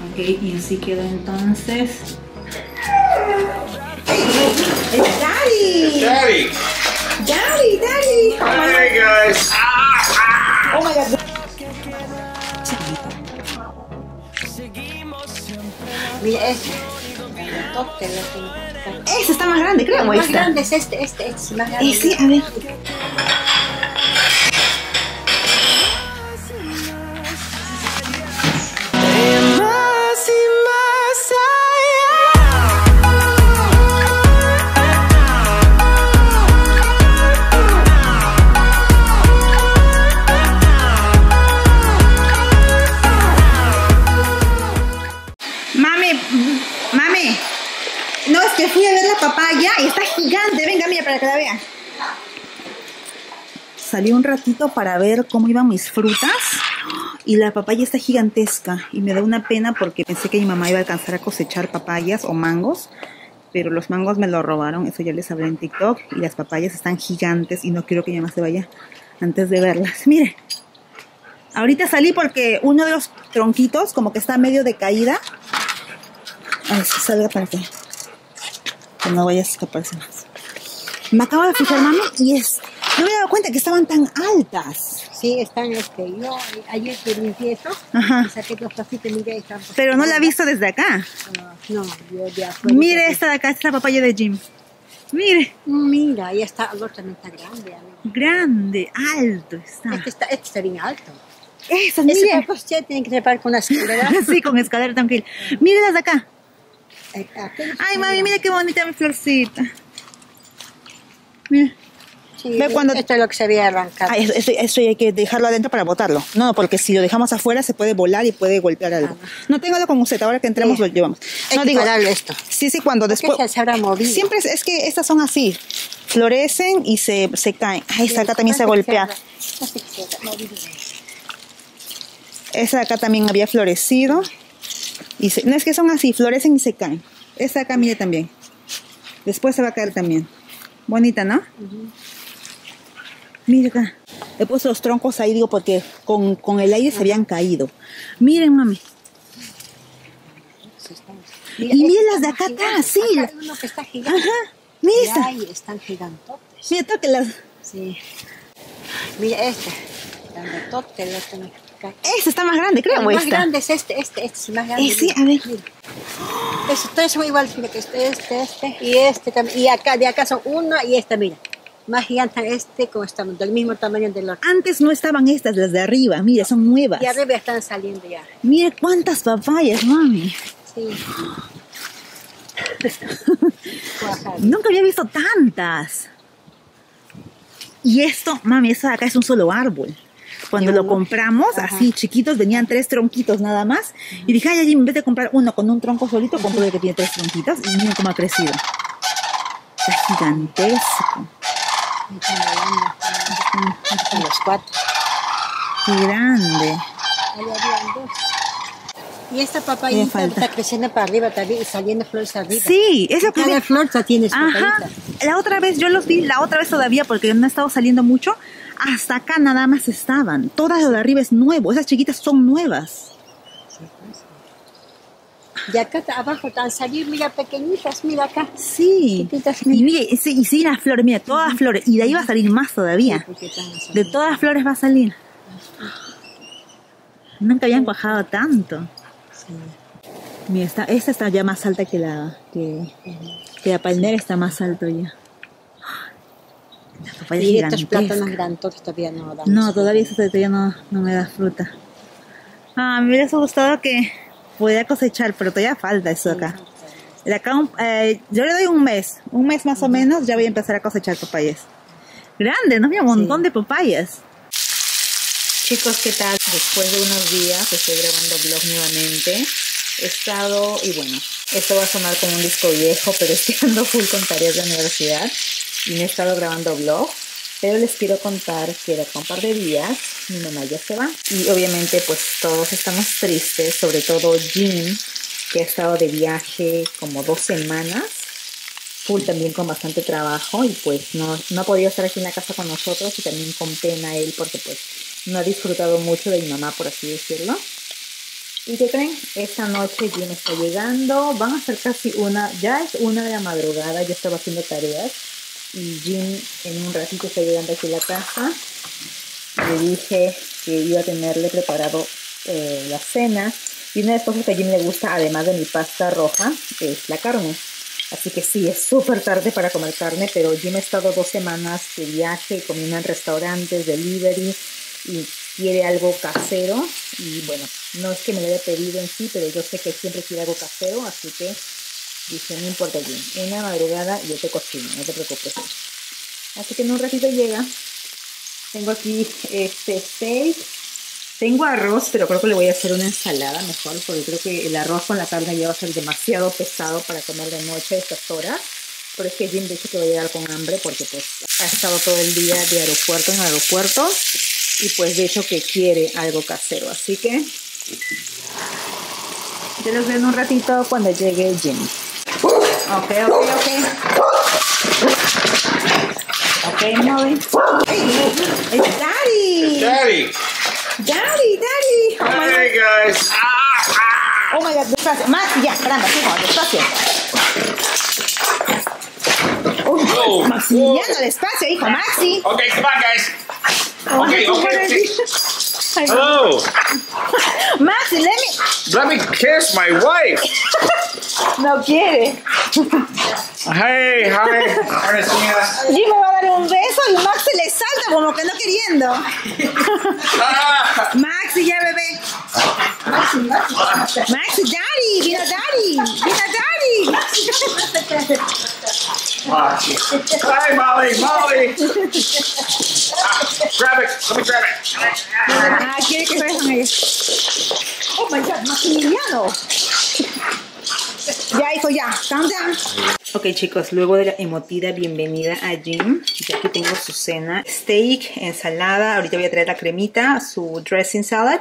Ok, y así quedó entonces. It's Daddy! Daddy! Daddy, Daddy! Oh my Hey guys! Oh my god. Mira este. Ese está más grande, creo. El más esta. grande es este, este, este es más grande. Ese, a ver. Salí un ratito para ver cómo iban mis frutas y la papaya está gigantesca y me da una pena porque pensé que mi mamá iba a alcanzar a cosechar papayas o mangos, pero los mangos me lo robaron, eso ya les hablé en TikTok y las papayas están gigantes y no quiero que mi mamá se vaya antes de verlas. Mire, ahorita salí porque uno de los tronquitos como que está medio de caída. A ver si salga para que, que no vaya a escaparse más. Me acabo de fijar, mami, y es... No me he dado cuenta que estaban tan altas. Sí, están este. Yo ayer que limpié esto, y saqué los pasitos, mira, y están. Pero no la he visto desde acá. No, yo de afuera. Mire esta de acá, esta es la papaya de Jim. Mire, Mira, ahí está, el otro también está grande. amigo. grande, alto está. Este está, este está bien alto. Esas, Ese mire. poco usted tiene que trepar con escalera. Sí, con escalera tranquila. Mire las de acá. Ay, mami, mire qué bonita mi florcita. Mira. Sí, Ve cuando- Esto es lo que se había arrancado. Ay, eso, eso hay que dejarlo adentro para botarlo. No, porque si lo dejamos afuera se puede volar y puede golpear algo. Ah, No téngalo con usted, ahora que entremos Sí. lo llevamos. No digo, esto. sí, sí, cuando ¿Por después... se habrá movido? Siempre es, es que estas son así, florecen y se, se caen. Ay, esta acá también se golpea. Esa acá también había florecido. Y se- no es que son así, florecen y se caen. Esta acá, mire también. Después se va a caer también. Bonita, ¿no? Mira acá. He puesto los troncos ahí, digo, porque con, con el aire se habían caído. Miren, mami. Mira, Y mira este las de acá gigante. atrás, sí. Acá hay uno que está gigante. Ajá. Mira Y esta. ahí están gigantotes. Mira, tóquelas. Sí. Mira este. Grandotote, acá. Esta está más grande, creo, o más esta. grande es este, este, este es más grande. Eh, sí, a ver. mira. Esos tres son iguales, mira, que este, este, este y este también. Y acá, de acá son uno y este, mira. Más gigante este, como están del mismo tamaño del otro. Antes no estaban estas, las de arriba. Mira, son nuevas. Y arriba están saliendo ya. Mira cuántas papayas, mami. Sí. Nunca había visto tantas. Y esto, mami, esto de acá es un solo árbol. Cuando lo compramos, Ajá. así chiquitos, venían tres tronquitos nada más. Y dije, ay, ay, en vez de comprar uno con un tronco solito, compro el que tiene tres tronquitos. Y miren cómo ha crecido. Está gigantesco. Los cuatro. Qué grande. Ahí habían dos. Y esta papayita está creciendo para arriba también y saliendo flores arriba. Sí, es lo que Cada flor ya tiene su Ajá. La otra vez, yo los vi, la otra vez todavía, porque no ha estado saliendo mucho. Hasta acá nada más estaban. Todas lo de arriba es nuevo. Esas chiquitas son nuevas. Y acá abajo están salir, mira, pequeñitas, mira acá. Sí. Y mire, y sí, y sí, las flores, mira, todas flores. Y de ahí va a salir más todavía. De todas las flores va a salir. Nunca habían cuajado tanto. Sí. Mira, esta, esta está ya más alta que la, que, que la palmera está más alto ya. La papaya Y estos plátanos grandotes todavía no dan. No, todavía esta todavía no, no me da fruta. Ah, me hubiera gustado que pudiera cosechar, pero todavía falta eso acá. De acá un- eh, yo le doy un mes, un mes más o menos, ya voy a empezar a cosechar papayas. Grande, ¿no? Mira, un montón de papayas. Chicos, ¿qué tal? Después de unos días estoy grabando vlog nuevamente. He estado, y bueno, esto va a sonar como un disco viejo, pero estoy ando full con tareas de universidad y me he estado grabando vlog. Pero les quiero contar que de un par de días mi mamá ya se va. Y obviamente pues todos estamos tristes, sobre todo Jim, que ha estado de viaje como dos semanas full también con bastante trabajo y pues no, no ha podido estar aquí en la casa con nosotros y también con pena él porque pues no ha disfrutado mucho de mi mamá por así decirlo ¿Y qué creen? Esta noche Jim está llegando. Van a ser casi una, ya es una de la madrugada. Yo estaba haciendo tareas. Y Jim en un ratito está llegando aquí a la casa. Le dije que iba a tenerle preparado eh, la cena. Y una de las cosas que a Jim le gusta, además de mi pasta roja, es la carne. Así que sí, es súper tarde para comer carne, pero Jim ha estado dos semanas de viaje, comiendo en restaurantes, delivery, y quiere algo casero. Y bueno, no es que me lo haya pedido en sí, pero yo sé que siempre quiere algo casero, así que dije, no importa Jim, una madrugada yo te cocino, no te preocupes. Así que en un ratito llega. Tengo aquí este steak. Tengo arroz, pero creo que le voy a hacer una ensalada mejor, porque creo que el arroz con la carne ya va a ser demasiado pesado para comer de noche a estas horas. Pero es que Jim dice que va a llegar con hambre porque pues ha estado todo el día de aeropuerto en aeropuerto y pues de hecho que quiere algo casero. Así que yo los veo en un ratito cuando llegue Jim. Ok, ok, ok. Ok, Molly. It's Daddy. Daddy! Daddy, Daddy. Oh Hey guys! oh my God, despacio. Max, ya, caramba, hijo, despacio. Uy, Whoa, Maximiliano, despacio, hijo, Maxi. Okay, come on guys! Oh, Okay, okay, okay. Ay, Hello! Maxi, let me. Let me kiss my wife! No quiere. Hey, hi! Jim me va a dar un beso y Max se le salta como que no queriendo. Ah! Maxi, ya bebé. Maxi, daddy, vino daddy, vino daddy. Hi, Molly! Molly! Ah, grab it! Let me grab it! Ah, quiere que besan ellos. Oh my god, Maximiliano. Ya, hijo, ya. Calm down. Ok, chicos, luego de la emotiva bienvenida a Jim, ya que tengo su cena: steak, ensalada. Ahorita voy a traer la cremita, su dressing salad,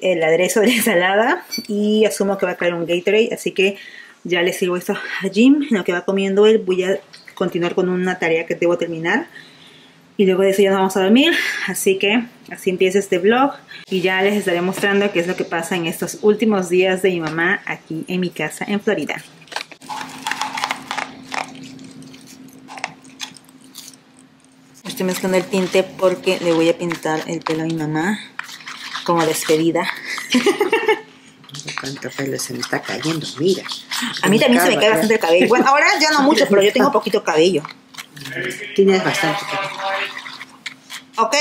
el aderezo de la ensalada y asumo que va a traer un Gatorade. Así que ya le sirvo esto a Jim. Lo que va comiendo él, voy a continuar con una tarea que debo terminar. Y luego de eso ya nos vamos a dormir. Así que así empieza este vlog. Y ya les estaré mostrando qué es lo que pasa en estos últimos días de mi mamá aquí en mi casa en Florida. Estoy mezclando el tinte porque le voy a pintar el pelo a mi mamá como despedida. Cuánto pelo se me está cayendo, mira. A mí también se me cae bastante el cabello. Bueno, ahora ya no mucho, pero yo tengo poquito cabello. Tienes bastante. Ok.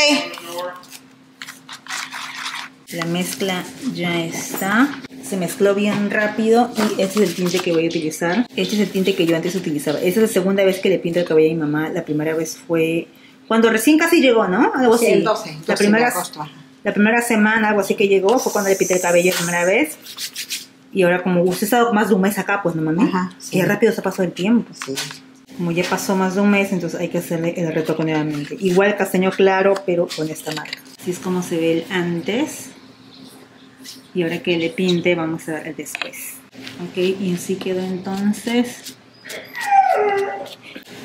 La mezcla ya está. Se mezcló bien rápido y este es el tinte que voy a utilizar. Este es el tinte que yo antes utilizaba. Esta es la segunda vez que le pinto el cabello a mi mamá. La primera vez fue cuando recién casi llegó, ¿no? Algo así. Sí, el 12, 12 la primera, de agosto, la primera semana, algo así que llegó, fue cuando le pinté el cabello la primera vez. Y ahora como usted está más de un mes acá, pues no. Ajá, sí. Qué rápido se pasó el tiempo. Sí. Como ya pasó más de un mes, entonces hay que hacerle el retoque nuevamente. Igual castaño claro, pero con esta marca. Así es como se ve el antes. Y ahora que le pinte, vamos a ver el después. Ok, y así quedó entonces.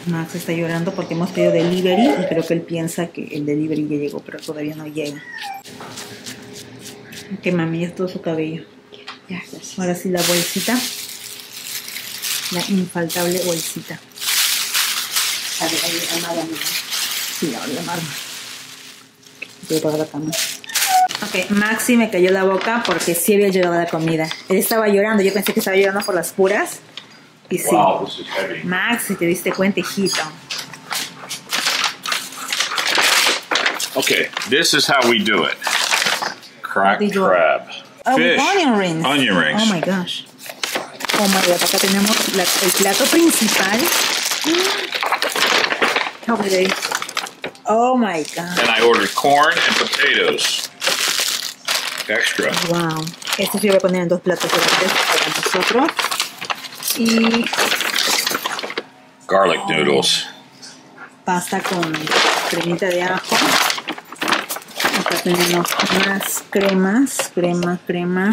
Max está llorando porque hemos pedido delivery y creo que él piensa que el delivery ya llegó, pero todavía no llega. Ok, mami, ya es todo su cabello. Ya, gracias. Ahora sí la bolsita. La infaltable bolsita. A ver, ahí, amada mía. Sí, ahora la mano. Voy a la cámara. Ok, Maxi me cayó la boca porque sí había llegado la comida. Él estaba llorando, yo pensé que estaba llorando por las puras. Y sí. Wow, this is heavy. Maxi, te diste cuenta, hijito. Okay, this is how we do it. You- crab. Oh, Fish. onion rings. Onion rings. Oh my gosh. Oh my god, acá tenemos la- el plato principal. Daddy. Oh my god. And I ordered corn and potatoes. Extra. Wow. Esto se iba a poner en dos platos grandes para nosotros. Y Garlic noodles. pasta con cremita de ajo. Acá tenemos más cremas, crema, crema.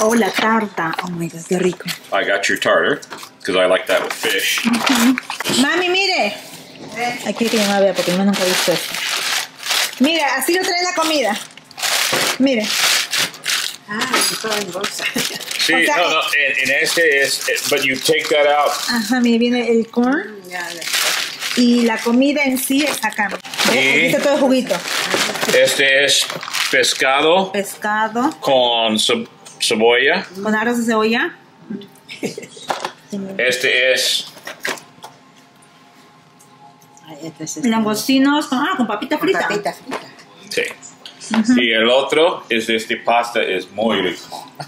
Oh, la tarta. Oh my god, qué rico. I got your tartar because I like that with fish. Mami, mire. Aquí que yo no vea porque yo nunca he visto esto. Mira, así lo trae la comida. Mire. Ah, todo en bolsa. Sí, O sea, no, no, en, en este es, eh, but you take that out. Ajá, mire, viene el corn Ya, ya. y la comida en sí es acá. Sí. Aquí está todo el juguito. Este es pescado Pescado con ce- cebolla. con arroz de cebolla. Este es este es este. Langostinos con, ah, con papita Con frita. papita frita. sí. Y el otro es este pasta es muy rico.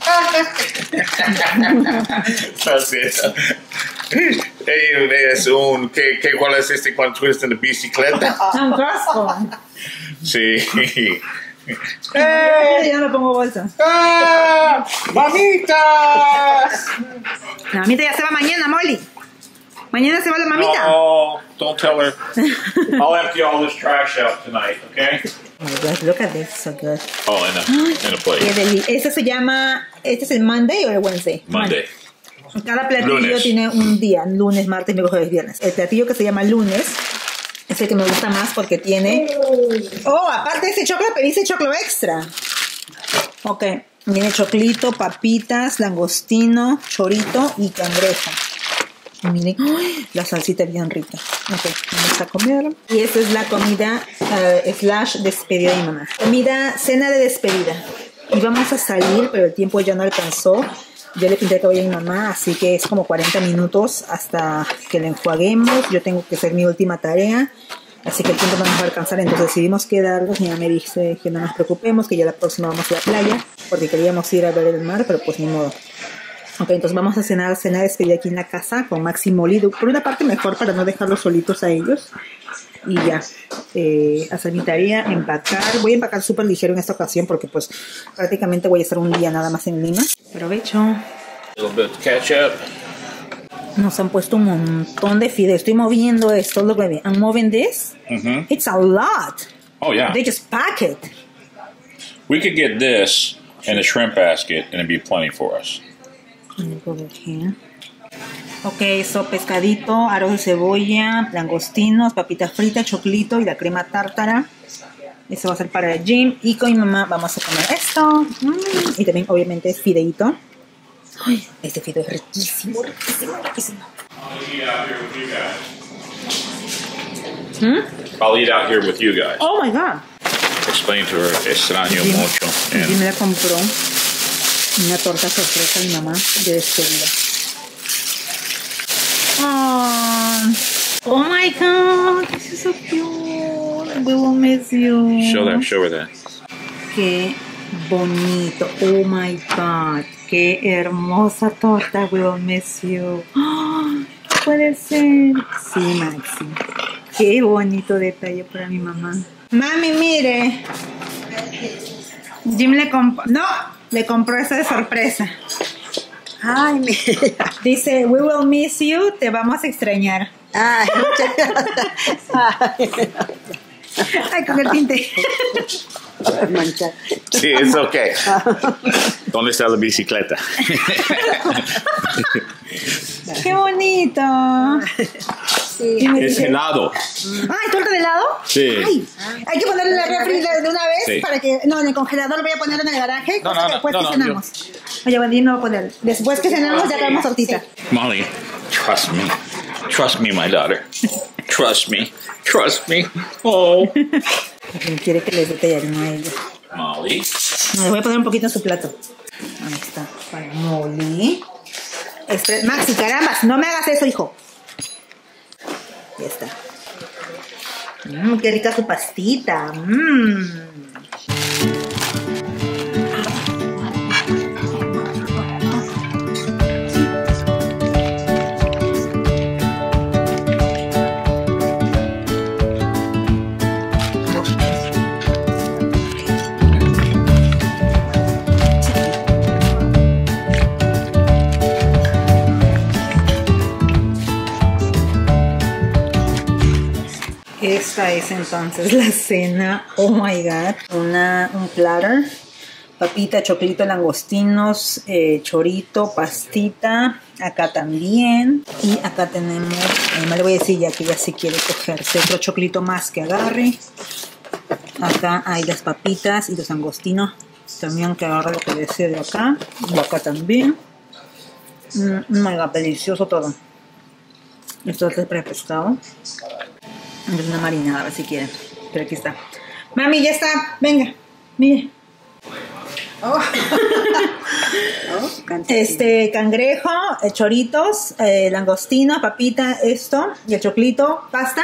Así es. Es un ¿qué, qué, ¿Cuál es este cuando twist en la bicicleta? Ah, un casco. Sí. Ya no pongo bolsa. ¡Ah! ¡Mamitas! La mamita ya se va mañana, Molly. Mañana se va la mamita. No, don't tell her. I'll empty all this trash out tonight, okay? Oh my God, look at this, so good. Oh, in a, in a plate. Este se llama, este es el Monday o el Wednesday. Monday. Cada platillo Lunes. tiene un día, lunes, martes, miércoles, viernes. El platillo que se llama lunes es el que me gusta más porque tiene... Oh, aparte de ese choclo, pedí ese choclo extra. Ok, viene choclito, papitas, langostino, chorito y cangrejo. Y miren, ¡ay! la salsita bien rica. Ok, vamos a comer. Y esta es la comida eh, slash despedida de mi mamá. Comida, cena de despedida. Y vamos a salir, pero el tiempo ya no alcanzó. Yo le pinté el cabello a mi mamá, así que es como 40 minutos hasta que le enjuaguemos. Yo tengo que hacer mi última tarea. Así que el tiempo no nos va a alcanzar, entonces decidimos quedarnos. Mi mamá me dice que no nos preocupemos, que ya la próxima vamos a la playa, porque queríamos ir a ver el mar, pero pues ni modo. Ok, entonces vamos a cenar, cena de despedida aquí en la casa con Maxi Molido. Por una parte mejor para no dejarlos solitos a ellos. Y ya, eh, hacer mi tarea, empacar. Voy a empacar súper ligero en esta ocasión porque pues prácticamente voy a estar un día nada más en Lima. Aprovecho. A little bit of ketchup. Nos han puesto un montón de fideos. Estoy moviendo esto. Look me. I'm moving this. Mhm. It's a lot. Oh, yeah. They just pack it. We could get this in a shrimp basket and it'd be plenty for us. Ok, eso pescadito, arroz de cebolla, langostinos, papitas fritas, choclito y la crema tártara. Eso va a ser para el gym. Y con mi mamá vamos a comer esto. Mm, Y también, obviamente, es fideito. Ay, este fideo es riquísimo, riquísimo, riquísimo. I'll eat out here with you guys. ¿Mm? I'll eat out here with you guys. Oh my god. Explain to her, extraño mucho. Jim And me la compró una torta sorpresa a mi mamá de despedida. Oh, oh my god, this is so cute. We will miss you. show that, show her that. Qué bonito. Oh my god. Qué hermosa torta. We will miss you. ¡Ah! Puede ser. Sí, Maxi. Qué bonito detalle para mi mamá. Mami, mire. Jim le compró. No, le compró esa de sorpresa. Ay, mira. Dice, we will miss you, te vamos a extrañar. Ay, muchas gracias. Ay, Ay, con el tinte. Sí, it's okay. ¿Dónde está la bicicleta? Qué bonito. Sí. Es helado. Ay, ¿torta de helado? Sí. Ay, hay que ponerle en la refri de una vez Sí. para que. No, en el congelador voy a poner en el garaje. No, cosa no, que no, después no, que no, cenamos. Oye, yo no voy a poner. Después que cenamos ya comemos tortita. Molly, trust me. Trust me, my daughter. Trust me. Trust me. Oh. Porque quiere que les dé tallarín a ella. Molly. No, les voy a poner un poquito en su plato. Ahí está. Para Molly. Espera, Maxi, carambas, no me hagas eso, hijo. Ya está. Mmm, qué rica su pastita. Mmm. Esta es entonces la cena. Oh my god. Una, un platter. Papita, choclito, langostinos, eh, chorito, pastita. Acá también. Y acá tenemos. Además le voy a decir ya que ya si quiere cogerse otro choclito más que agarre. Acá hay las papitas y los langostinos. También que agarra lo que decía de acá. De acá también. Mm, mega delicioso todo. Esto es para pescado. Es una marinada, a ver si quieren. Pero aquí está. Mami, ya está. Venga. Mire. Oh. Oh. Este cangrejo, eh, choritos, eh, langostino, papita, esto, y el choclito, pasta.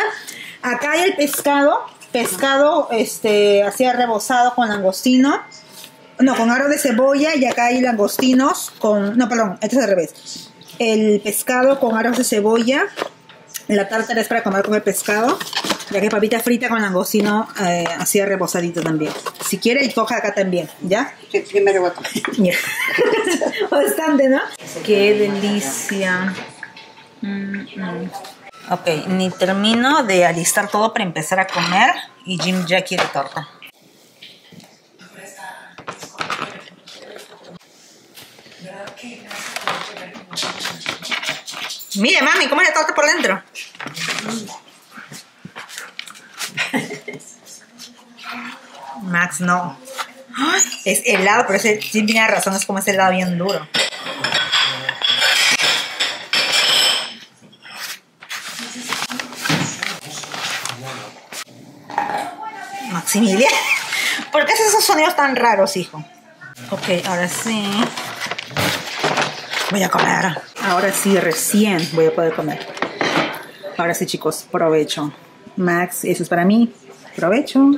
Acá hay el pescado, pescado este así rebozado con langostino. No, con aro de cebolla y acá hay langostinos con... No, perdón, este es al revés. El pescado con aros de cebolla. La tártara es para comer con el pescado. Ya que papita frita con langostino eh, así rebosadito también. Si quiere, y coja acá también, ¿ya? Sí, primero voy a comer. Bastante, ¿no? Qué delicia. Mm, mm. Ok, ni termino de alistar todo para empezar a comer y Jim ya quiere torta. Mire, mami, ¿cómo es la torta por dentro? Max, no. Es helado, pero ese, sí tiene razón, es como ese helado bien duro. Maximiliano, ¿por qué haces esos sonidos tan raros, hijo? Ok, ahora sí. Voy a comer. Ahora sí, recién voy a poder comer. Ahora sí, chicos, provecho. Max, eso es para mí. Provecho.